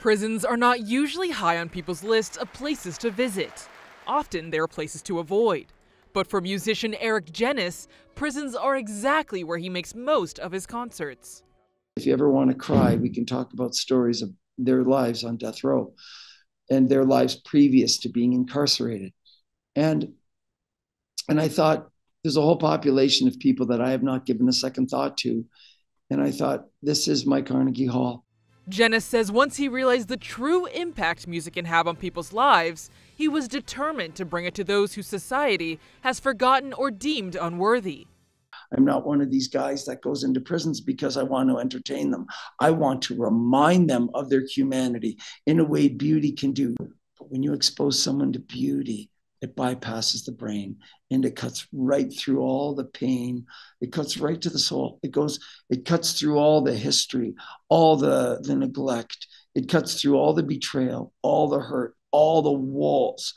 Prisons are not usually high on people's lists of places to visit. Often they are places to avoid. But for musician Eric Genuis, prisons are exactly where he makes most of his concerts. If you ever want to cry, we can talk about stories of their lives on death row and their lives previous to being incarcerated. And and I thought there's a whole population of people that I have not given a second thought to. And I thought, this is my Carnegie Hall. Genuis says once he realized the true impact music can have on people's lives, he was determined to bring it to those whose society has forgotten or deemed unworthy. I'm not one of these guys that goes into prisons because I want to entertain them. I want to remind them of their humanity in a way beauty can do. But when you expose someone to beauty, it bypasses the brain and it cuts right through all the pain. It cuts right to the soul. It goes it cuts through all the history all the the neglect. It cuts through all the betrayal all the hurt all the walls.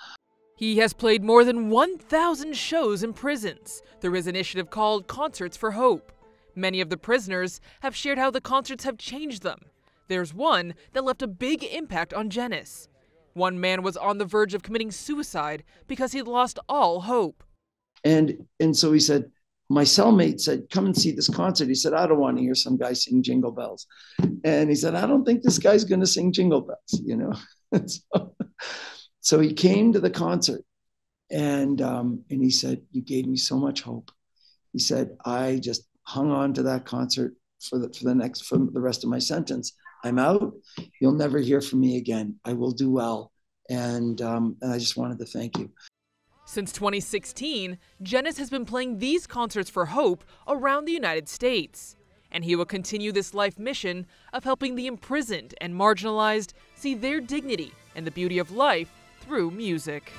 He has played more than 1000 shows in prisons. Through his initiative called concerts for hope. Many of the prisoners have shared how the concerts have changed them. There's one that left a big impact on Genuis. One man was on the verge of committing suicide because he'd lost all hope. And and so he said, my cellmate said, "Come and see this concert." He said, "I don't want to hear some guy sing Jingle Bells," and he said, "I don't think this guy's going to sing Jingle Bells," you know. so, so, he came to the concert, and um, and he said, "You gave me so much hope." He said, "I just hung on to that concert for the for the next for the rest of my sentence." I'm out. You'll never hear from me again. I will do well. And, um, and I just wanted to thank you. Since 2016, Genuis has been playing these concerts for hope around the United States. And he will continue this life mission of helping the imprisoned and marginalized see their dignity and the beauty of life through music.